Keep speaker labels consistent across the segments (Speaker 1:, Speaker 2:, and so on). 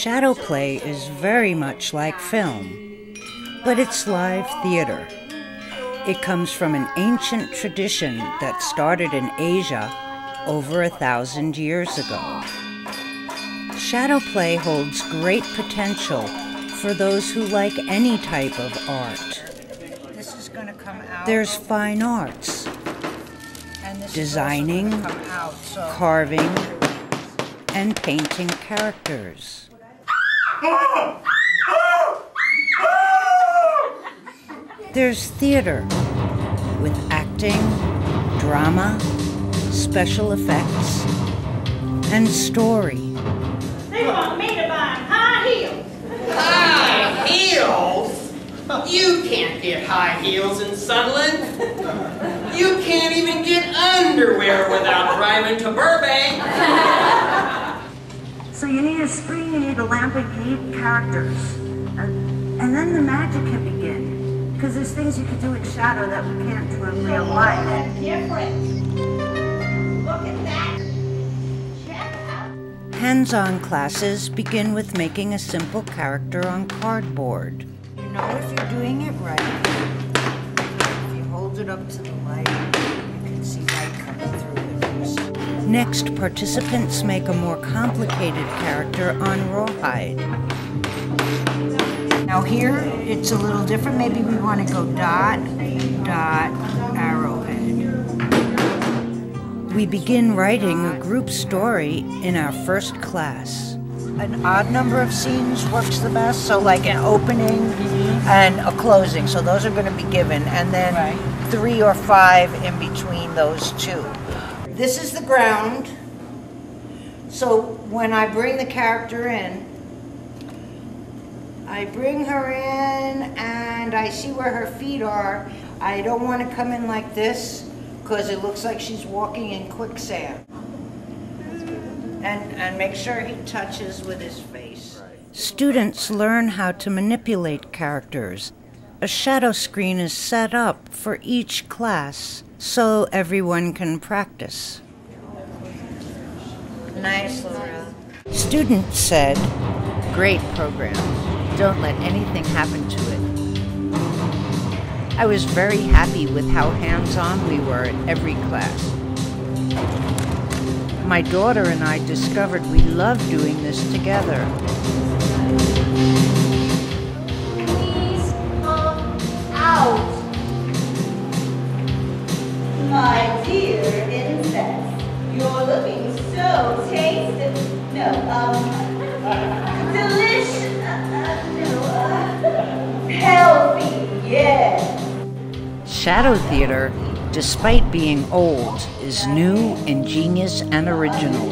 Speaker 1: Shadow play is very much like film, but it's live theater. It comes from an ancient tradition that started in Asia over a thousand years ago. Shadow play holds great potential for those who like any type of art.
Speaker 2: This is going to come out.
Speaker 1: There's fine arts, designing,
Speaker 2: out, so
Speaker 1: carving, and painting characters. There's theater with acting, drama, special effects, and story.
Speaker 3: They want me to buy 'em high heels.
Speaker 4: High heels? You can't get high heels in Sunland. You can't even get underwear without driving to Burbank.
Speaker 5: So you need a screen, you need a lamp, and you need characters. And, and then the magic can begin. Because there's things you can do in shadow that we can't do in real life.
Speaker 3: Different. Look at that.
Speaker 1: Hands on classes begin with making a simple character on cardboard.
Speaker 2: you know if you're doing it right. If you hold it up to the light, you can see light coming through it.
Speaker 1: Next, participants make a more complicated character on rawhide.
Speaker 2: Now here, it's a little different. Maybe we want to go dot, dot, arrowhead.
Speaker 1: We begin writing a group story in our first class.
Speaker 2: An odd number of scenes works the best. So like an opening and a closing. So those are going to be given. And then three or five in between those two. This is the ground. So when I bring the character in, I bring her in and I see where her feet are. I don't want to come in like this because it looks like she's walking in quicksand. And, and make sure he touches with his face.
Speaker 1: Students learn how to manipulate characters. A shadow screen is set up for each class so everyone can practice.
Speaker 2: Nice, Laura.
Speaker 1: Student said,
Speaker 6: Great program. Don't let anything happen to it. I was very happy with how hands on we were at every class.
Speaker 1: My daughter and I discovered we love doing this together.
Speaker 3: Please come out. No, um, delicious. Uh, no, uh, healthy, yes.
Speaker 1: Shadow theater, despite being old, is new, ingenious, and original.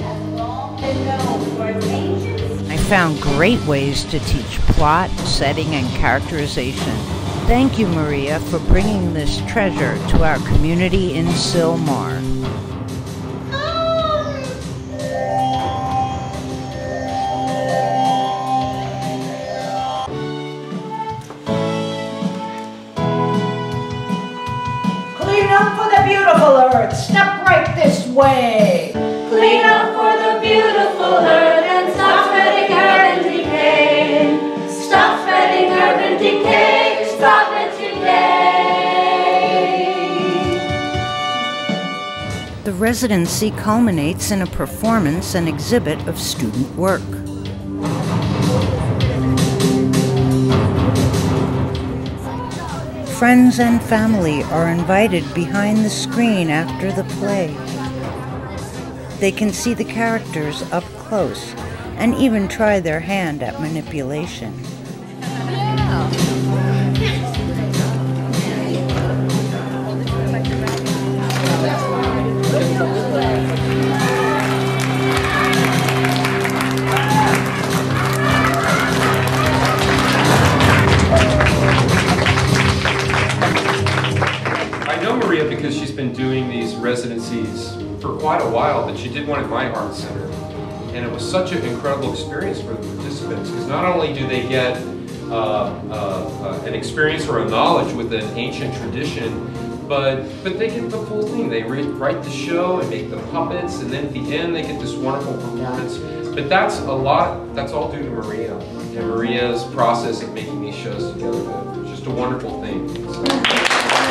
Speaker 1: I found great ways to teach plot, setting, and characterization. Thank you, Maria, for bringing this treasure to our community in
Speaker 2: Sylmar. Earth. Step right this way.
Speaker 3: Clean up for the beautiful earth and stop spreading urban decay. Stop spreading urban decay. Stop it today.
Speaker 1: The residency culminates in a performance and exhibit of student work. Friends and family are invited behind the screen after the play. They can see the characters up close and even try their hand at manipulation.
Speaker 7: I been doing these residencies for quite a while, but she did one at my art center. And it was such an incredible experience for the participants because not only do they get uh, uh, uh, an experience or a knowledge with an ancient tradition, but but they get the full thing. They write the show and make the puppets, and then at the end they get this wonderful performance. but that's a lot, that's all due to Maria and Maria's process of making these shows together. It's just a wonderful thing. So.